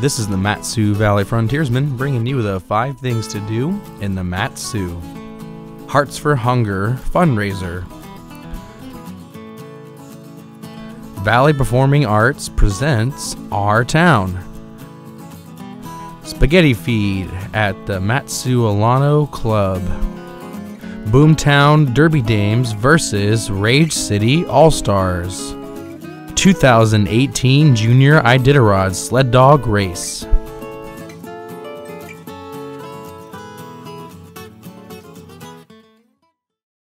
This is the Mat-Su Valley Frontiersman bringing you the five things to do in the Mat-Su. Hearts for Hunger fundraiser. Valley Performing Arts presents Our Town. Spaghetti Feed at the Mat-Su Alano Club. Boomtown Derby Dames versus Rage City All Stars. 2018 Junior Iditarod Sled Dog Race.